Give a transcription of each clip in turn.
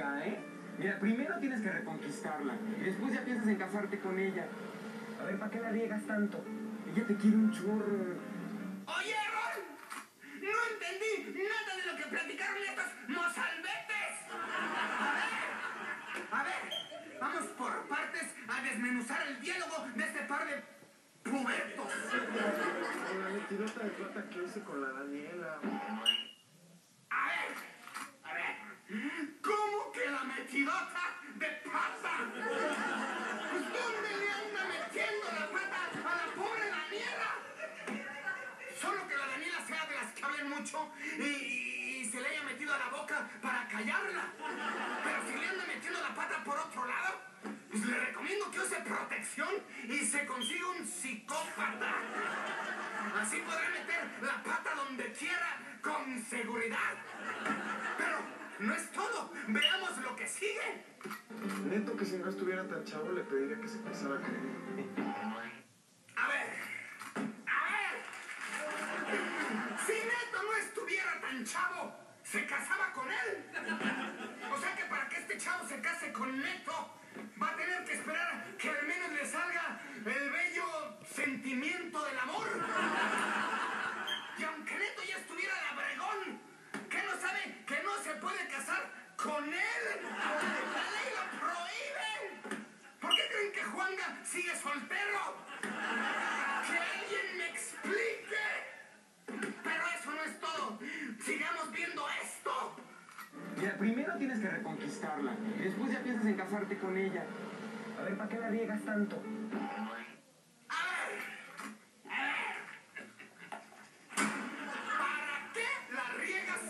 ¿eh? Mira, primero tienes que reconquistarla y después ya piensas en casarte con ella. A ver, ¿para qué la riegas tanto? Ella te quiere un chorro. Oye, Ron, no entendí nada de lo que platicaron estos mozalbetes. A ver, a ver, vamos por partes a desmenuzar el diálogo de este par de pubertos. La metidota de plata que hice con la Daniela. Mucho y, y se le haya metido a la boca para callarla. Pero si le anda metiendo la pata por otro lado, pues le recomiendo que use protección y se consiga un psicópata. Así podrá meter la pata donde quiera con seguridad. Pero no es todo. Veamos lo que sigue. Neto que si no estuviera tan chavo le pediría que se casara conmigo. A ver. A ver. Si Neto no estuviera tan chavo, se casaba con él. O sea que para que este chavo se case con Neto, va a tener que esperar que al menos le salga el bello sentimiento del amor. Primero tienes que reconquistarla y después ya piensas en casarte con ella. A ver, ¿para qué la riegas tanto? A ver. A. ¿Para qué la riegas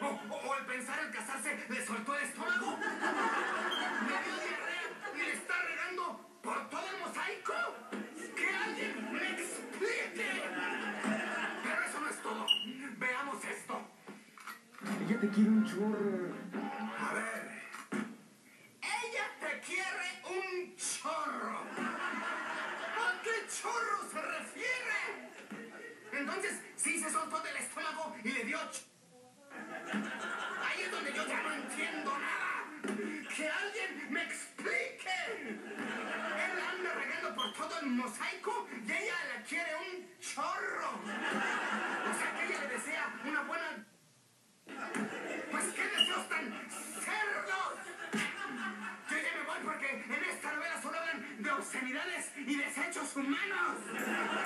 O, o, o al pensar en casarse le soltó el estómago. Le dio diarrea y le está regando por todo el mosaico. Que alguien me explique. Pero eso no es todo. Veamos esto. Ella te quiere un chorro. A ver. Ella te quiere un chorro. ¿A qué chorro se refiere? Entonces, sí se soltó del estómago y le dio Ahí es donde yo ya no entiendo nada. Que alguien me explique. Él anda regando por todo el mosaico y ella le quiere un chorro. O sea que ella le desea una buena pues qué deseos tan cerdos. Yo ya me voy porque en esta novela solo hablan de obscenidades y desechos humanos.